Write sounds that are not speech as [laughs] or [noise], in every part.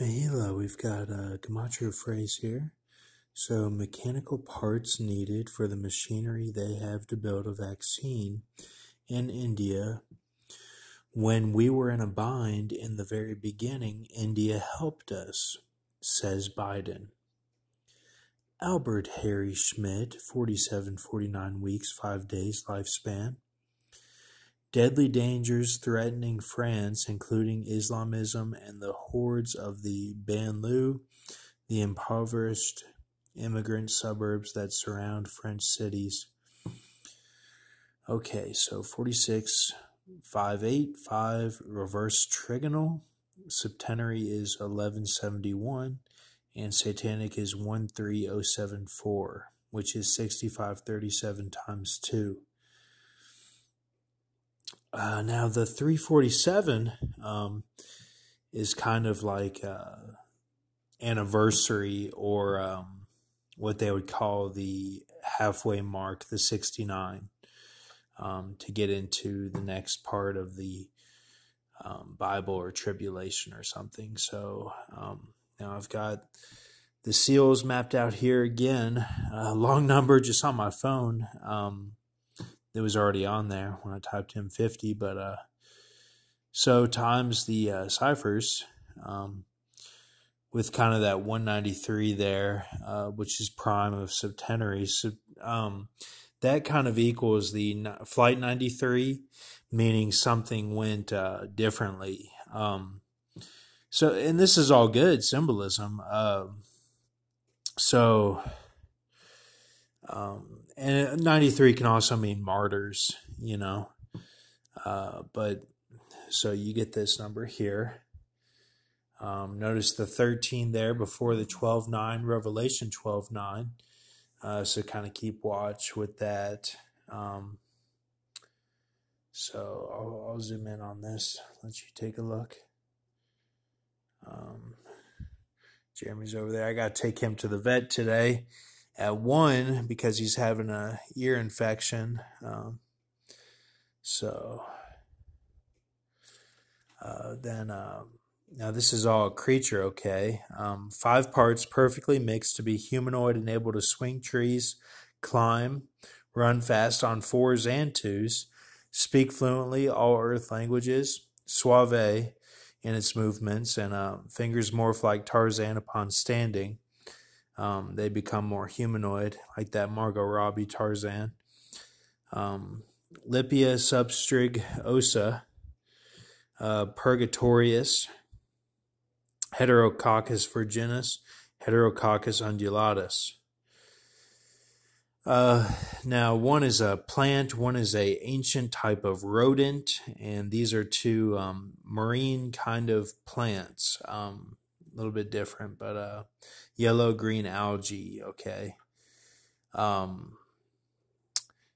Mahila, we've got a gematria phrase here. So, mechanical parts needed for the machinery they have to build a vaccine in India. When we were in a bind in the very beginning, India helped us, says Biden. Albert Harry Schmitt, 47 49 weeks, 5 days lifespan. Deadly dangers threatening France, including Islamism and the hordes of the Banlieue, the impoverished immigrant suburbs that surround French cities. Okay, so 46, 5, 8, 5, reverse trigonal. Septenary is 1171, and satanic is 13074, which is 6537 times 2. Uh, now the 347 um, is kind of like uh, anniversary or um, what they would call the halfway mark, the 69, um, to get into the next part of the um, Bible or tribulation or something. So um, now I've got the seals mapped out here again, a long number just on my phone. Um, it was already on there when I typed in 50, but uh, so times the uh, ciphers um, with kind of that 193 there, uh, which is prime of septenary. So, um, that kind of equals the flight 93, meaning something went uh, differently. Um, so, and this is all good symbolism. Uh, so, um, and 93 can also mean martyrs, you know. Uh, but so you get this number here. Um, notice the 13 there before the 12 9, Revelation 12 9. Uh, so kind of keep watch with that. Um, so I'll, I'll, zoom in on this, let you take a look. Um, Jeremy's over there. I got to take him to the vet today at one because he's having a ear infection. Um, so uh, then uh, now this is all a creature, okay? Um, five parts perfectly mixed to be humanoid and able to swing trees, climb, run fast on fours and twos, speak fluently all earth languages, suave in its movements, and uh, fingers morph like Tarzan upon standing um, they become more humanoid, like that Margot Robbie Tarzan. Um, Lipia substrig osa, uh, Purgatorius, Heterococcus virginis, Heterococcus undulatus. Uh, now, one is a plant, one is a ancient type of rodent, and these are two um, marine kind of plants. Um, a little bit different, but uh, yellow green algae. Okay. Um,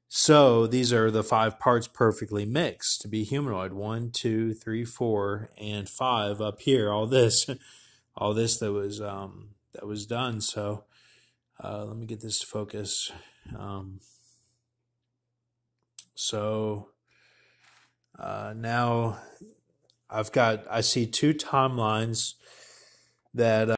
so these are the five parts perfectly mixed to be humanoid. One, two, three, four, and five up here. All this, [laughs] all this that was um, that was done. So uh, let me get this to focus. Um, so uh, now I've got I see two timelines that. Uh,